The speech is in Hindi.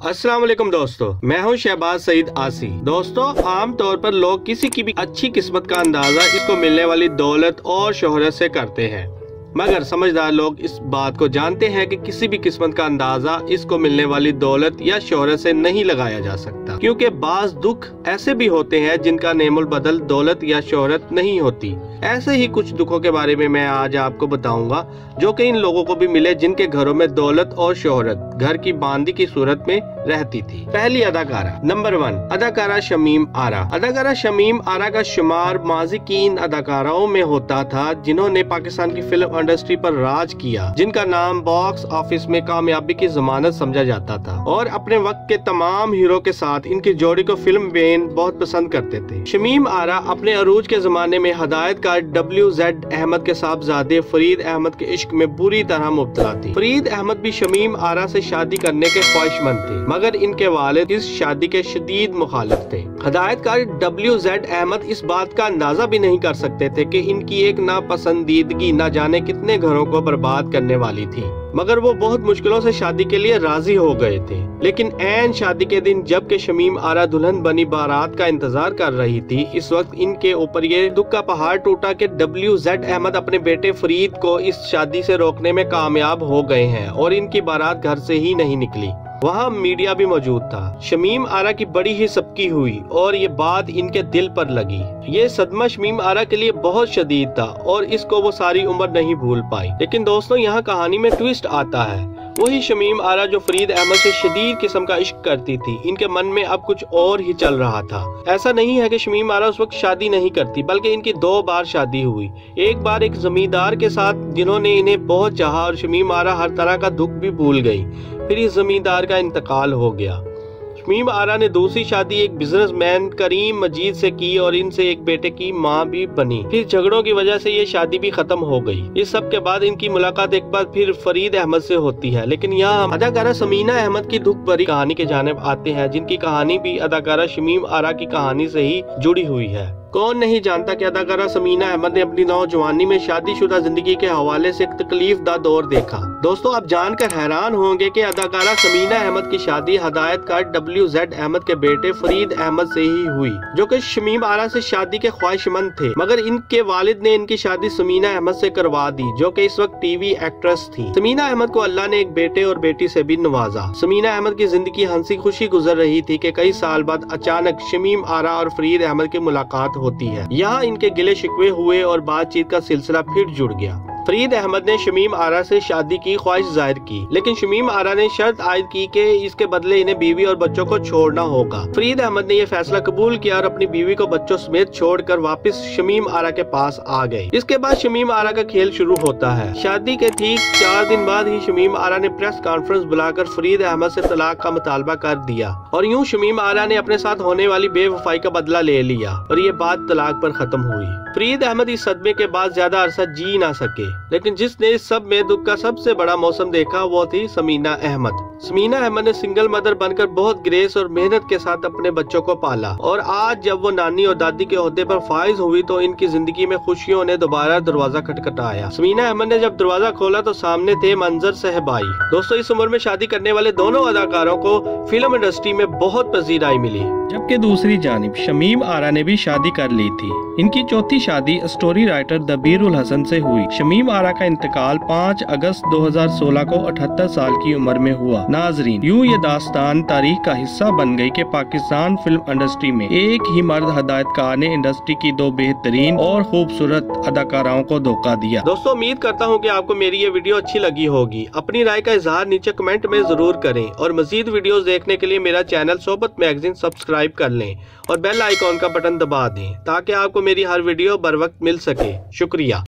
अस्सलाम वालेकुम दोस्तों, मैं हूँ शहबाज सईद आसी। दोस्तों, आमतौर पर लोग किसी की भी अच्छी किस्मत का अंदाज़ा इसको मिलने वाली दौलत और शोहरत से करते हैं। मगर समझदार लोग इस बात को जानते हैं कि किसी भी किस्मत का अंदाज़ा इसको मिलने वाली दौलत या शोहरत से नहीं लगाया जा सकता। क्योंकि बाज दुख ऐसे भी होते हैं जिनका नेमुल बदल दौलत या शोहरत नहीं होती। ऐसे ही कुछ दुखों के बारे में मैं आज आपको बताऊँगा, जो कि इन लोगों को भी मिले जिनके घरों में दौलत और शोहरत, घर की बांदी की सूरत में रहती थी। पहली अदाकारा, नंबर वन, अदाकारा शमीम आरा। अदाकारा शमीम आरा का शुमार माजी की इन अदाकाराओं में होता था, जिन्होंने पाकिस्तान की फ़िल्म इंडस्ट्री पर राज किया, जिनका नाम बॉक्स ऑफ़िस में कामयाबी की जमानत समझा जाता था। और अपने वक्त के तमाम हीरो के साथ इनकी जोड़ी को फ़िल्म बेन बहुत पसंद करते थे। शमीम आरा अपने अरूज के जमाने में हदायत का डब्ल्यू जेड अहमद के साहबजादे फरीद अहमद के इश्क में बुरी तरह मुबतला थी। फरीद अहमद भी शमीम आरा से शादी करने के ख्वाहिशमंद थे, मगर इनके वालिद इस शादी के शदीद मुखालिफ थे। हदायतकार डब्ल्यू जेड अहमद इस बात का अंदाज़ा भी नहीं कर सकते थे कि इनकी एक नापसंदीदगी न जाने कितने घरों को बर्बाद करने वाली थी। मगर वो बहुत मुश्किलों से शादी के लिए राज़ी हो गए थे। लेकिन एन शादी के दिन जब के शमीम आरा दुल्हन बनी बारात का इंतज़ार कर रही थी, इस वक्त इनके ऊपर ये दुख का पहाड़ टूटा कि डब्ल्यू जेड अहमद अपने बेटे फरीद को इस शादी से रोकने में कामयाब हो गए हैं और इनकी बारात घर से ही नहीं निकली। वहाँ मीडिया भी मौजूद था। शमीम आरा की बड़ी ही सबकी हुई और ये बात इनके दिल पर लगी। ये सदमा शमीम आरा के लिए बहुत शदीद था और इसको वो सारी उम्र नहीं भूल पाई। लेकिन दोस्तों, यहाँ कहानी में ट्विस्ट आता है। वही शमीम आरा जो फरीद अहमद से शदीद किस्म का इश्क करती थी, इनके मन में अब कुछ और ही चल रहा था। ऐसा नहीं है कि शमीम आरा उस वक्त शादी नहीं करती, बल्कि इनकी दो बार शादी हुई। एक बार एक जमींदार के साथ, जिन्होंने इन्हें बहुत चाहा और शमीम आरा हर तरह का दुख भी भूल गई। फिर इस जमींदार का इंतकाल हो गया। शमीम आरा ने दूसरी शादी एक बिजनेसमैन करीम मजीद से की और इनसे एक बेटे की माँ भी बनी। फिर झगड़ों की वजह से ये शादी भी खत्म हो गई। इस सब के बाद इनकी मुलाकात एक बार फिर फरीद अहमद से होती है, लेकिन यहाँ हम अदाकारा समीना अहमद की दुख भरी कहानी के जानब आते हैं, जिनकी कहानी भी अदाकारा शमीम आरा की कहानी से ही जुड़ी हुई है। कौन नहीं जानता कि अदाकारा समीना अहमद ने अपनी नौजवानी में शादीशुदा ज़िंदगी के हवाले से एक तकलीफ़ दा दौर देखा। दोस्तों, आप जानकर हैरान होंगे कि अदाकारा समीना अहमद की शादी हदायतकार डब्ल्यू जेड अहमद के बेटे फरीद अहमद से ही हुई, जो कि शमीम आरा से शादी के ख्वाहिशमंद थे। मगर इनके वालिद ने इनकी शादी समीना अहमद से करवा दी, जो कि इस वक्त टीवी एक्ट्रेस थी। समीना अहमद को अल्लाह ने एक बेटे और बेटी से भी नवाजा। समीना अहमद की ज़िंदगी हँसी खुशी गुजर रही थी कि कई साल बाद अचानक शमीम आरा और फरीद अहमद की मुलाकात होती है। यहाँ इनके गिले शिकवे हुए और बातचीत का सिलसिला फिर जुड़ गया। फरीद अहमद ने शमीम आरा से शादी की ख्वाहिश ज़ाहिर की, लेकिन शमीम आरा ने शर्त आयद की कि इसके बदले इन्हें बीवी और बच्चों को छोड़ना होगा। फरीद अहमद ने यह फैसला कबूल किया और अपनी बीवी को बच्चों समेत छोड़कर वापस शमीम आरा के पास आ गए इसके बाद शमीम आरा का खेल शुरू होता है। शादी के ठीक चार दिन बाद ही शमीम आरा ने प्रेस कॉन्फ्रेंस बुलाकर फरीद अहमद से तलाक का मुतालबा कर दिया और यूँ शमीम आरा ने अपने साथ होने वाली बेवफाई का बदला ले लिया और ये बात तलाक पर खत्म हुई। फरीद अहमद इस सदमे के बाद ज़्यादा अरसा जी ना सके। लेकिन जिसने इस सब में दुख का सबसे बड़ा मौसम देखा, वो थी समीना अहमद। समीना अहमद ने सिंगल मदर बनकर बहुत ग्रेस और मेहनत के साथ अपने बच्चों को पाला। और आज जब वो नानी और दादी के अहदे पर फायज हुई तो इनकी ज़िंदगी में खुशियों ने दोबारा दरवाज़ा खटखटाया। समीना अहमद ने जब दरवाज़ा खोला तो सामने थे मंजर सहबाई। दोस्तों, इस उम्र में शादी करने वाले दोनों अदाकारों को फ़िल्म इंडस्ट्री में बहुत पजीराई मिली। जबकि दूसरी जानब, शमीम आरा ने भी शादी कर ली थी। इनकी चौथी शादी स्टोरी राइटर दबीर उल हसन से हुई। शमीम आरा का इंतकाल 5 अगस्त 2016 को 78 साल की उम्र में हुआ। नाजरीन, यूँ ये दास्तान तारीख का हिस्सा बन गई कि पाकिस्तान फ़िल्म इंडस्ट्री में एक ही मर्द हदायतकार ने इंडस्ट्री की दो बेहतरीन और खूबसूरत अदाकाराओं को धोखा दिया। दोस्तों, उम्मीद करता हूँ की आपको मेरी ये वीडियो अच्छी लगी होगी। अपनी राय का इजहार नीचे कमेंट में ज़रूर करें और मजीद वीडियो देखने के लिए मेरा चैनल सोबत मैगजीन सब्सक्राइब कर लें और बेल आइकॉन का बटन दबा दें ताकि आपको मेरी हर वीडियो बर वक्त मिल सके। शुक्रिया।